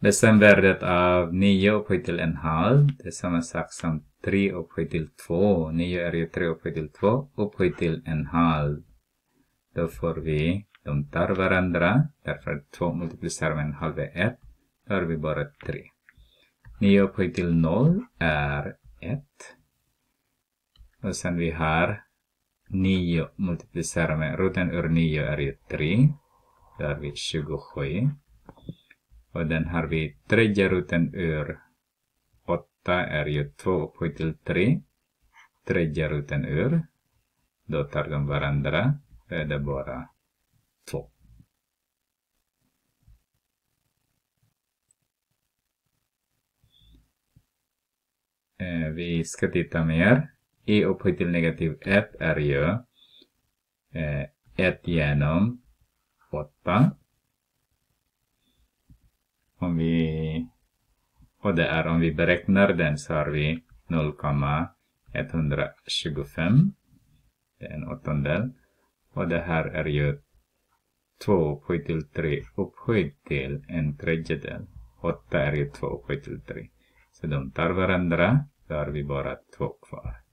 Bestäm värdet av 9 upphöjt till en halv. Det är samma sak som 3 upphöjt till 2. 9 är ju 3 upphöjt till 2 upphöjt till en halv. Då får vi, de tar varandra, därför 2 multiplicerar med en halv är 1. Då har vi bara 3. 9 upphöjt till 0 är 1. Och sen vi har 9 multiplicerar med, roten ur 9 är ju 3. Då har vi 27. Och den har vi tredje roten ur 8 är ju 2 upphöjt till 3. Tredje roten ur. Då tar de varandra. Då är det bara 2. Eh, vi ska titta mer. I upphöjt till negativ 1 är ju eh, 1 genom 8 om vi, och det är om vi beräknar den så har vi 0,125. Det är en åttondel. Och det här är ju 2 upphöjt till 3 upphöjt till en tredjedel. 8 är ju 2 upphöjt till 3. Så de tar varandra, då har vi bara 2 kvar.